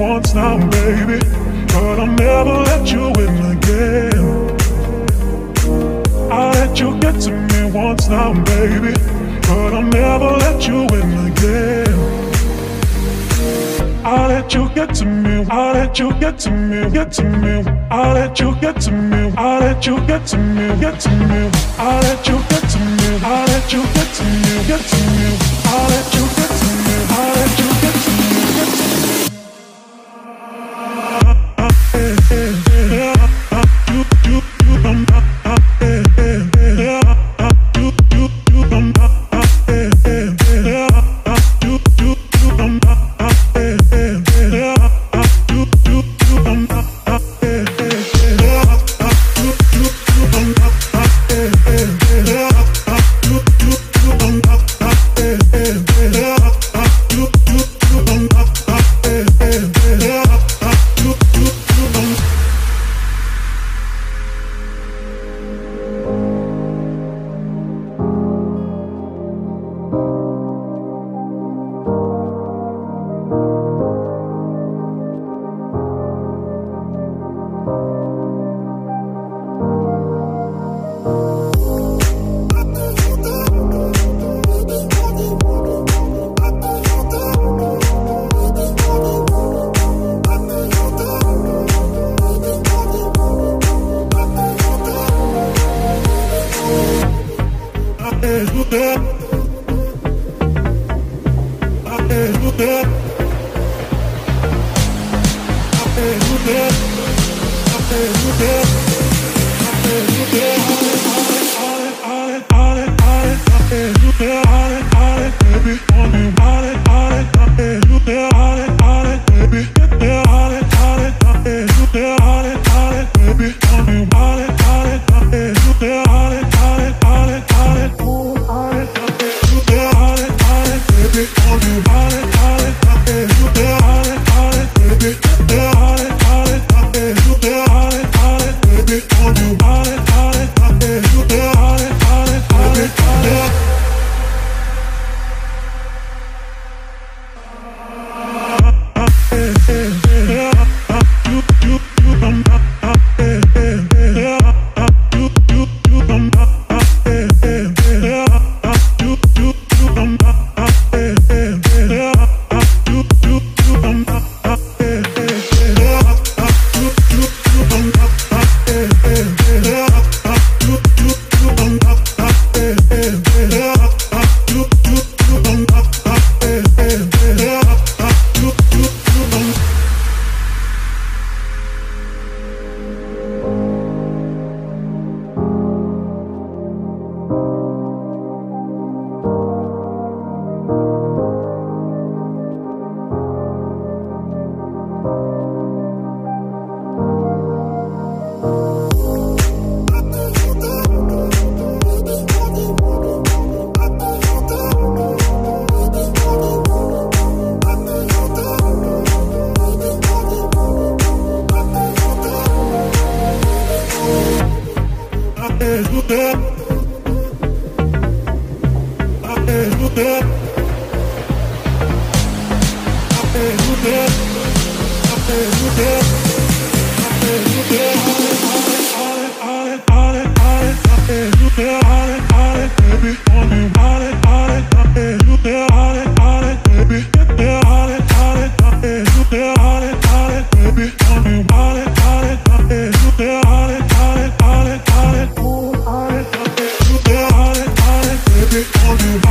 once now, baby, but I'll never let you in again. I let you get to me once now, baby, but I'll never let you in again. I let you get to me, I let you get to me, get to me. I let you get to me, I let you get to me, get to me. I let you get to me, I let you get to me, get to me. I let you you, you, Oh, oh, oh. on you.